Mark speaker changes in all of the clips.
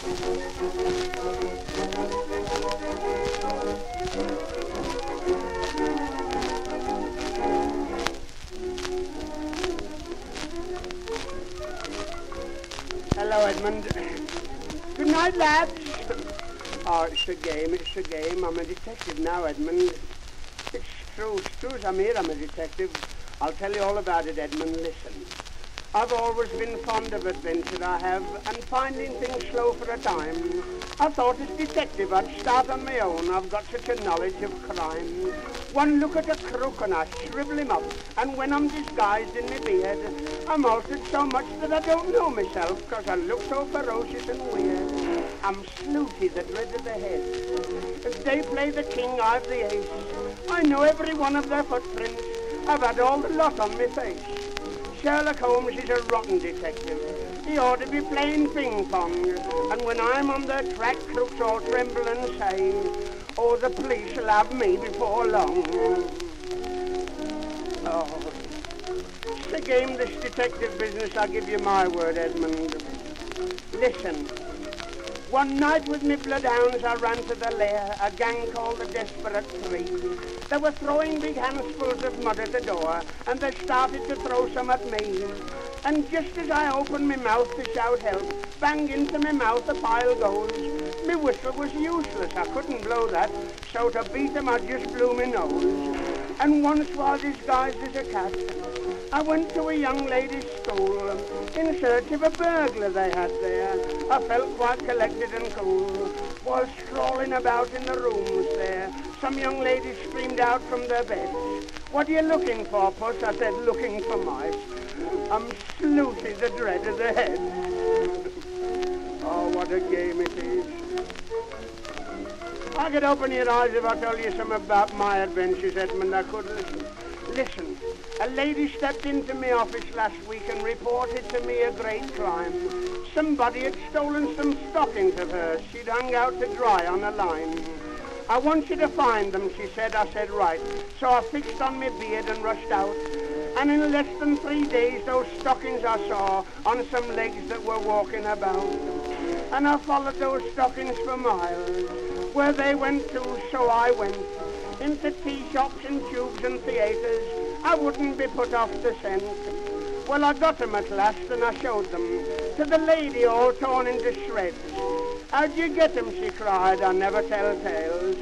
Speaker 1: Hello, Edmund. Good night, lads. Oh, it's a game, it's a game. I'm a detective now, Edmund. It's true, it's true I'm here, I'm a detective. I'll tell you all about it, Edmund. Listen. I've always been fond of adventure, I have, and finding things slow for a time. I thought as detective I'd start on my own. I've got such a knowledge of crime. One look at a crook and I shrivel him up, and when I'm disguised in my beard, I'm altered so much that I don't know myself, 'cause I look so ferocious and weird. I'm Sleuthy the dread of the head. As they play the king, I've the ace. I know every one of their footprints. I've had all the lot on my face. Sherlock Holmes is a rotten detective. He ought to be playing ping pong. And when I'm on their track, crooks all tremble and say, Oh, the police will have me before long. Oh, it's a game, this detective business, I'll give you my word, Edmund. Listen. One night with me bloodhounds I ran to the lair, a gang called the Desperate Three. They were throwing big handfuls of mud at the door, and they started to throw some at me. And just as I opened my mouth to shout help, bang into my mouth a pile goes. My whistle was useless, I couldn't blow that, so to beat them I just blew my nose. And once while disguised as a cat, I went to a young ladies' school in search of a burglar they had there. I felt quite collected and cool while strolling about in the rooms there. Some young ladies screamed out from their beds. What are you looking for, puss? I said, looking for mice. I'm Sleuthy, the dread of the head. I could open your eyes if I told you some about my adventures, Edmund. I could listen. Listen, a lady stepped into my office last week and reported to me a great crime. Somebody had stolen some stockings of hers. She'd hung out to dry on a line. I want you to find them, she said. I said, right. So I fixed on my beard and rushed out. And in less than three days, those stockings I saw on some legs that were walking about. And I followed those stockings for miles. Where they went to, so I went. Into tea shops and tubes and theatres. I wouldn't be put off the scent. Well, I got them at last and I showed them to the lady all torn into shreds. How'd you get them, she cried, I never tell tales.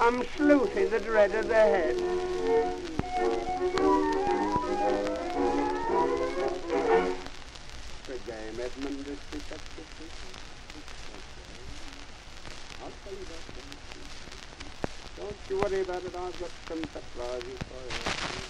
Speaker 1: I'm Sleuthy, the dread of the head. you worry about it, I've got some supplies.